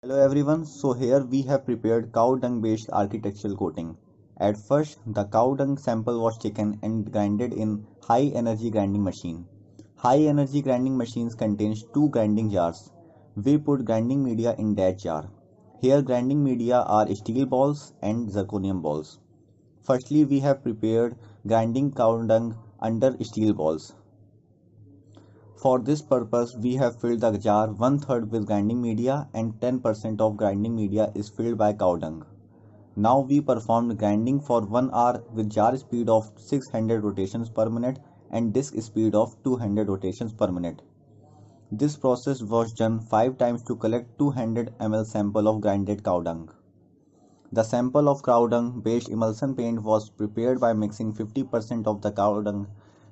Hello everyone, so here we have prepared cow dung based architectural coating. At first, the cow dung sample was taken and grinded in high energy grinding machine. High energy grinding machines contains two grinding jars. We put grinding media in that jar. Here grinding media are steel balls and zirconium balls. Firstly, we have prepared grinding cow dung under steel balls. For this purpose, we have filled the jar one third with grinding media and 10% of grinding media is filled by cow dung. Now we performed grinding for 1 hour with jar speed of 600 rotations per minute and disc speed of 200 rotations per minute. This process was done 5 times to collect 200 ml sample of grinded cow dung. The sample of cow dung based emulsion paint was prepared by mixing 50% of the cow dung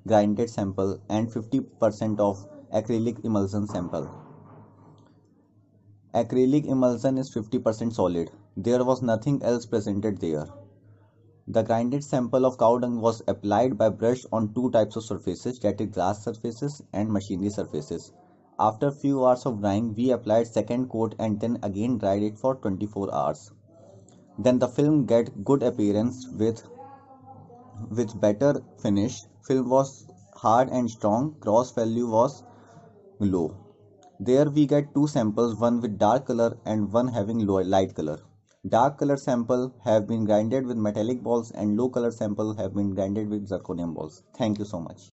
grinded sample and 50% of acrylic emulsion sample. Acrylic emulsion is 50% solid. There was nothing else presented there. The grinded sample of cow dung was applied by brush on two types of surfaces that is glass surfaces and machinery surfaces. After few hours of drying, we applied second coat and then again dried it for 24 hours. Then the film get good appearance with with better finish film was hard and strong gloss value was low. There we get two samples one with dark color and one having low light color. Dark color sample have been grinded with metallic balls and low color sample have been grinded with zirconium balls. Thank you so much